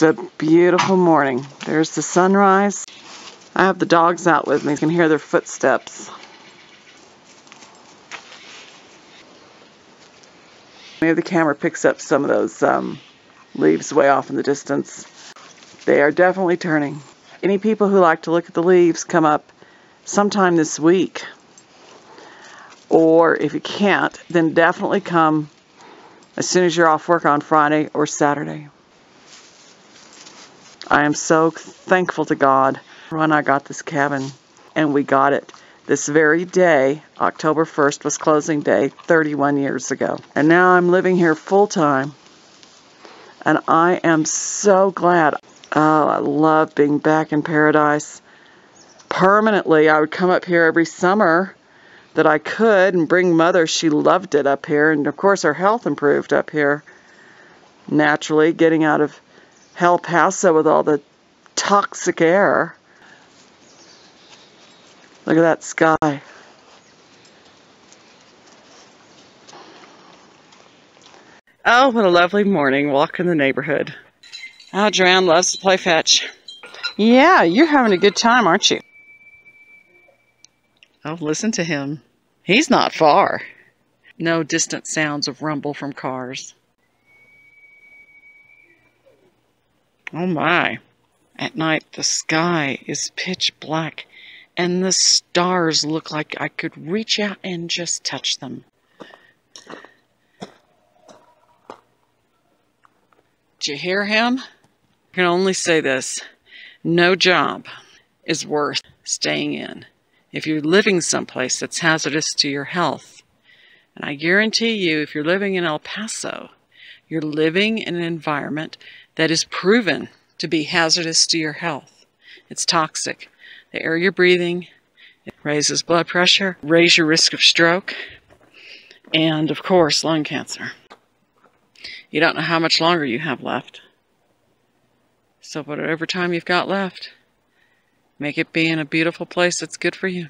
It's a beautiful morning. There's the sunrise. I have the dogs out with me. You can hear their footsteps. Maybe the camera picks up some of those um, leaves way off in the distance. They are definitely turning. Any people who like to look at the leaves come up sometime this week. Or if you can't, then definitely come as soon as you're off work on Friday or Saturday. I am so thankful to God when I got this cabin and we got it this very day, October 1st was closing day 31 years ago. And now I'm living here full time. And I am so glad. Oh, I love being back in paradise. Permanently, I would come up here every summer that I could and bring mother. She loved it up here. And of course, her health improved up here. Naturally, getting out of El Paso with all the toxic air. Look at that sky. Oh, what a lovely morning walk in the neighborhood. Oh, Joanne loves to play fetch. Yeah, you're having a good time, aren't you? Oh, listen to him. He's not far. No distant sounds of rumble from cars. Oh my. At night, the sky is pitch black and the stars look like I could reach out and just touch them. Did you hear him? I can only say this no job is worth staying in if you're living someplace that's hazardous to your health. And I guarantee you, if you're living in El Paso, you're living in an environment that is proven to be hazardous to your health. It's toxic the air you're breathing. It raises blood pressure, raise your risk of stroke, and of course, lung cancer. You don't know how much longer you have left. So whatever time you've got left, make it be in a beautiful place that's good for you.